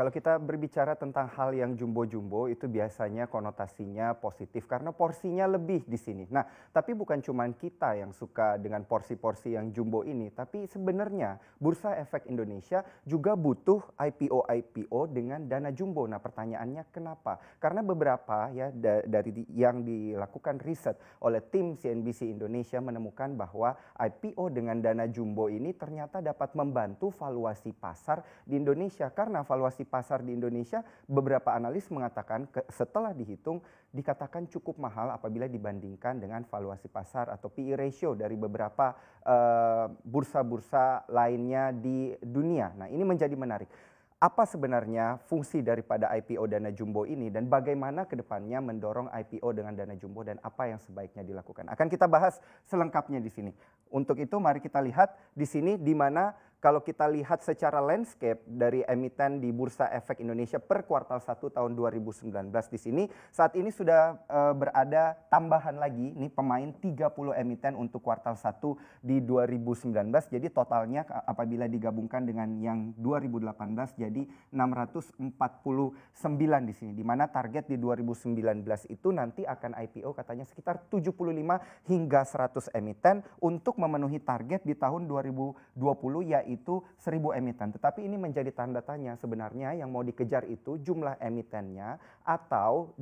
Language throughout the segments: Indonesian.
kalau kita berbicara tentang hal yang jumbo-jumbo itu biasanya konotasinya positif karena porsinya lebih di sini. Nah, tapi bukan cuma kita yang suka dengan porsi-porsi yang jumbo ini, tapi sebenarnya Bursa Efek Indonesia juga butuh IPO-IPO dengan dana jumbo. Nah, pertanyaannya kenapa? Karena beberapa ya da dari yang dilakukan riset oleh tim CNBC Indonesia menemukan bahwa IPO dengan dana jumbo ini ternyata dapat membantu valuasi pasar di Indonesia karena valuasi pasar di Indonesia beberapa analis mengatakan ke, setelah dihitung dikatakan cukup mahal apabila dibandingkan dengan valuasi pasar atau PE ratio dari beberapa bursa-bursa uh, lainnya di dunia. Nah, ini menjadi menarik apa sebenarnya fungsi daripada IPO dana jumbo ini dan bagaimana ke depannya mendorong IPO dengan dana jumbo dan apa yang sebaiknya dilakukan. Akan kita bahas selengkapnya di sini. Untuk itu mari kita lihat di sini di mana kalau kita lihat secara landscape dari emiten di Bursa Efek Indonesia per kuartal 1 tahun 2019 di sini saat ini sudah uh, berada tambahan lagi nih pemain 30 emiten untuk kuartal 1 di 2019 jadi totalnya apabila digabungkan dengan yang 2018 jadi 649 di sini. Di mana target di 2019 itu nanti akan IPO katanya sekitar 75 hingga 100 emiten untuk memenuhi target di tahun 2020 yaitu itu seribu emiten. Tetapi ini menjadi tanda tanya sebenarnya yang mau dikejar itu jumlah emitennya atau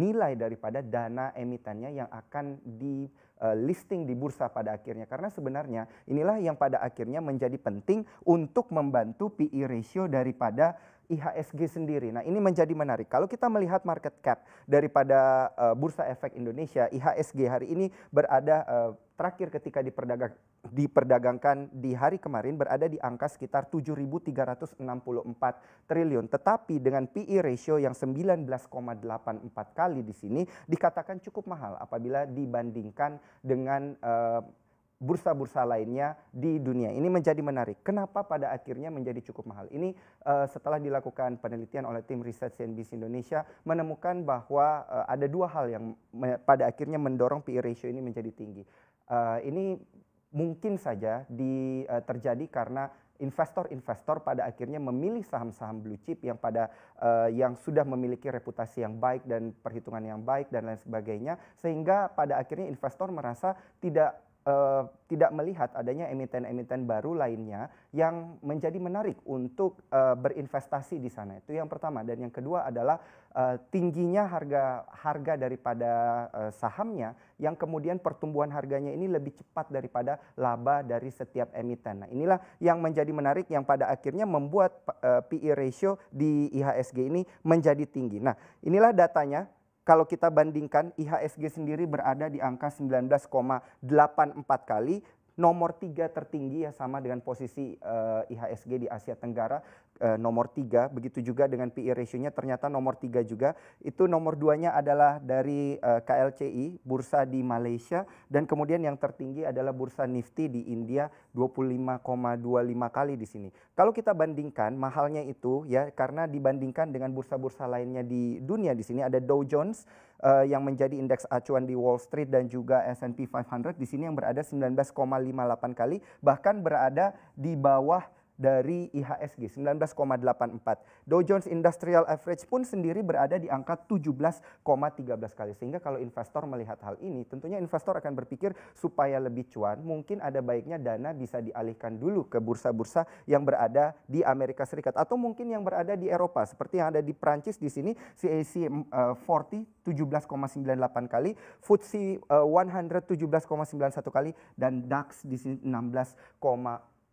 nilai daripada dana emitennya yang akan di uh, listing di bursa pada akhirnya. Karena sebenarnya inilah yang pada akhirnya menjadi penting untuk membantu PE ratio daripada IHSG sendiri. Nah, ini menjadi menarik. Kalau kita melihat market cap daripada uh, Bursa Efek Indonesia, IHSG hari ini berada uh, terakhir ketika diperdagang, diperdagangkan di hari kemarin berada di angka sekitar 7.364 triliun. Tetapi dengan PE ratio yang 19,84 kali di sini dikatakan cukup mahal apabila dibandingkan dengan uh, bursa-bursa lainnya di dunia. Ini menjadi menarik. Kenapa pada akhirnya menjadi cukup mahal? Ini uh, setelah dilakukan penelitian oleh tim riset CNBC Indonesia menemukan bahwa uh, ada dua hal yang pada akhirnya mendorong PE ratio ini menjadi tinggi. Uh, ini mungkin saja di, uh, terjadi karena investor-investor pada akhirnya memilih saham-saham blue chip yang pada uh, yang sudah memiliki reputasi yang baik dan perhitungan yang baik dan lain sebagainya sehingga pada akhirnya investor merasa tidak uh, tidak melihat adanya emiten-emiten baru lainnya yang menjadi menarik untuk uh, berinvestasi di sana. Itu yang pertama dan yang kedua adalah uh, tingginya harga harga daripada uh, sahamnya yang kemudian pertumbuhan harganya ini lebih cepat daripada laba dari setiap emiten. Nah, inilah yang menjadi menarik yang pada akhirnya membuat uh, PE ratio di IHSG ini menjadi tinggi. Nah, inilah datanya kalau kita bandingkan IHSG sendiri berada di angka 19,84 kali. Nomor tiga tertinggi ya sama dengan posisi uh, eh, IHSG di Asia Tenggara uh, nomor tiga. Begitu juga dengan PE ratio-nya ternyata nomor tiga juga. Itu nomor duanya adalah dari uh, eh, KLCI bursa di Malaysia. Dan kemudian yang tertinggi adalah bursa Nifty di India 25,25 kali di sini. Kalau kita bandingkan mahalnya itu ya karena dibandingkan dengan bursa-bursa lainnya di dunia di sini ada Dow Jones uh, yang menjadi indeks acuan di Wall Street dan juga S&P 500 di sini yang berada 19,58 kali. Bahkan berada di bawah dari IHSG 19,84. Dow Jones Industrial Average pun sendiri berada di angka 17,13 kali. Sehingga kalau investor melihat hal ini, tentunya investor akan berpikir supaya lebih cuan, mungkin ada baiknya dana bisa dialihkan dulu ke bursa-bursa yang berada di Amerika Serikat atau mungkin yang berada di Eropa seperti yang ada di Prancis di sini CAC uh, 40 17,98 kali, FTSE uh, 100 17,91 kali dan DAX di sini 16,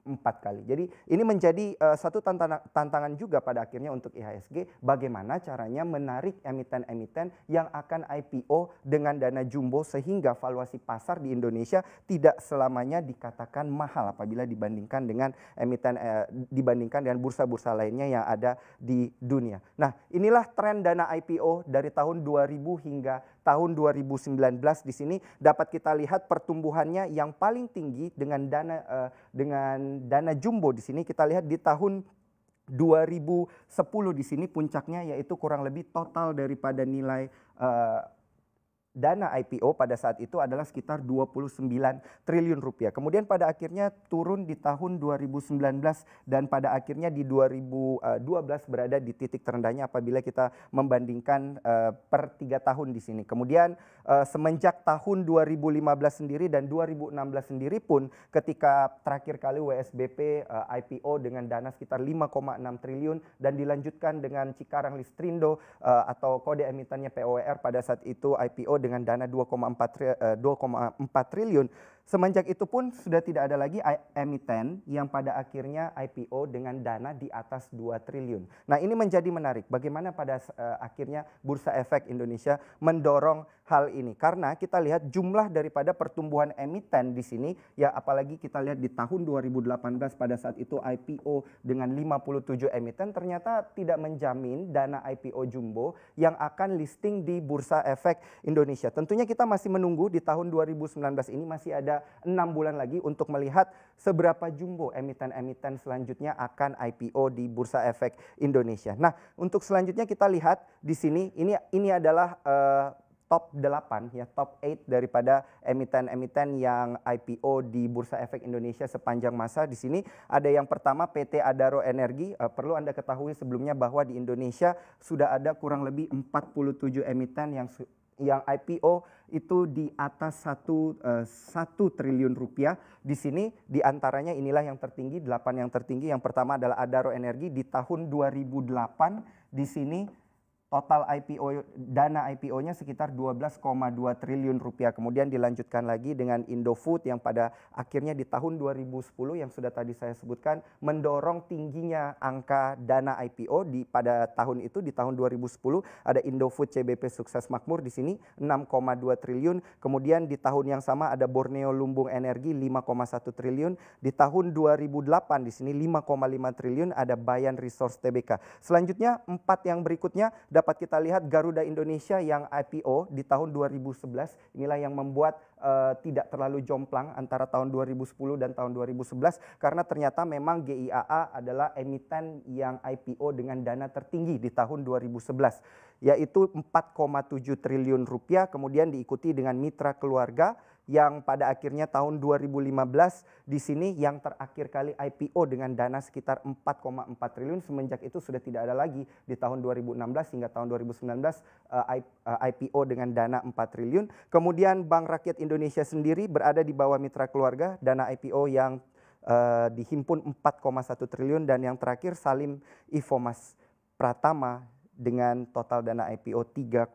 empat kali. Jadi ini menjadi uh, satu tantangan, juga pada akhirnya untuk IHSG bagaimana caranya menarik emiten-emiten yang akan IPO dengan dana jumbo sehingga valuasi pasar di Indonesia tidak selamanya dikatakan mahal apabila dibandingkan dengan emiten uh, dibandingkan dengan bursa-bursa lainnya yang ada di dunia. Nah, inilah tren dana IPO dari tahun 2000 hingga tahun 2019 di sini dapat kita lihat pertumbuhannya yang paling tinggi dengan dana uh, dengan dana jumbo di sini. Kita lihat di tahun 2010 di sini puncaknya yaitu kurang lebih total daripada nilai uh, dana IPO pada saat itu adalah sekitar 29 triliun rupiah. Kemudian pada akhirnya turun di tahun 2019 dan pada akhirnya di 2012 berada di titik terendahnya apabila kita membandingkan uh, per tiga tahun di sini. Kemudian uh, semenjak tahun 2015 sendiri dan 2016 sendiri pun ketika terakhir kali WSBP eh, IPO dengan dana sekitar 5,6 triliun dan dilanjutkan dengan Cikarang Listrindo atau kode emitennya POWR pada saat itu IPO dengan dana 2,4 eh, triliun Semenjak itu pun sudah tidak ada lagi emiten yang pada akhirnya IPO dengan dana di atas 2 triliun. Nah ini menjadi menarik bagaimana pada uh, akhirnya Bursa Efek Indonesia mendorong hal ini. Karena kita lihat jumlah daripada pertumbuhan emiten di sini ya apalagi kita lihat di tahun 2018 pada saat itu IPO dengan 57 emiten ternyata tidak menjamin dana IPO jumbo yang akan listing di Bursa Efek Indonesia. Tentunya kita masih menunggu di tahun 2019 ini masih ada enam bulan lagi untuk melihat seberapa jumbo emiten-emiten selanjutnya akan IPO di Bursa Efek Indonesia. Nah, untuk selanjutnya kita lihat di sini ini ini adalah uh, top 8 ya top 8 daripada emiten-emiten yang IPO di Bursa Efek Indonesia sepanjang masa di sini ada yang pertama PT Adaro Energi uh, perlu Anda ketahui sebelumnya bahwa di Indonesia sudah ada kurang lebih 47 emiten yang yang IPO itu di atas satu, uh, satu triliun rupiah. Di sini di antaranya inilah yang tertinggi, delapan yang tertinggi. Yang pertama adalah Adaro Energi di tahun 2008. Di sini total IPO dana IPO-nya sekitar 12,2 triliun rupiah. Kemudian dilanjutkan lagi dengan Indofood yang pada akhirnya di tahun 2010 yang sudah tadi saya sebutkan mendorong tingginya angka dana IPO di pada tahun itu di tahun 2010 ada Indofood CBP Sukses Makmur di sini 6,2 triliun. Kemudian di tahun yang sama ada Borneo Lumbung Energi 5,1 triliun. Di tahun 2008 di sini 5,5 triliun ada Bayan Resource TBK. Selanjutnya empat yang berikutnya dapat kita lihat Garuda Indonesia yang IPO di tahun 2011 inilah yang membuat uh, tidak terlalu jomplang antara tahun 2010 dan tahun 2011 karena ternyata memang GIAA adalah emiten yang IPO dengan dana tertinggi di tahun 2011 yaitu 4,7 triliun rupiah kemudian diikuti dengan mitra keluarga yang pada akhirnya tahun 2015 di sini yang terakhir kali IPO dengan dana sekitar 4,4 triliun semenjak itu sudah tidak ada lagi di tahun 2016 hingga tahun 2019 uh, IPO dengan dana 4 triliun. Kemudian Bank Rakyat Indonesia sendiri berada di bawah mitra keluarga dana IPO yang uh, dihimpun 4,1 triliun dan yang terakhir Salim Ifomas Pratama dengan total dana IPO 3,4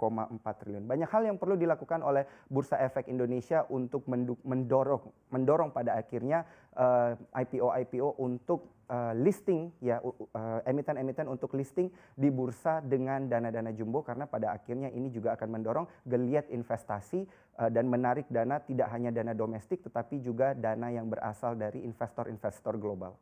triliun. Banyak hal yang perlu dilakukan oleh Bursa Efek Indonesia untuk mendorong mendorong pada akhirnya uh, eh, IPO IPO untuk uh, listing ya emiten-emiten uh, untuk listing di bursa dengan dana-dana jumbo karena pada akhirnya ini juga akan mendorong geliat investasi uh, dan menarik dana tidak hanya dana domestik tetapi juga dana yang berasal dari investor-investor global.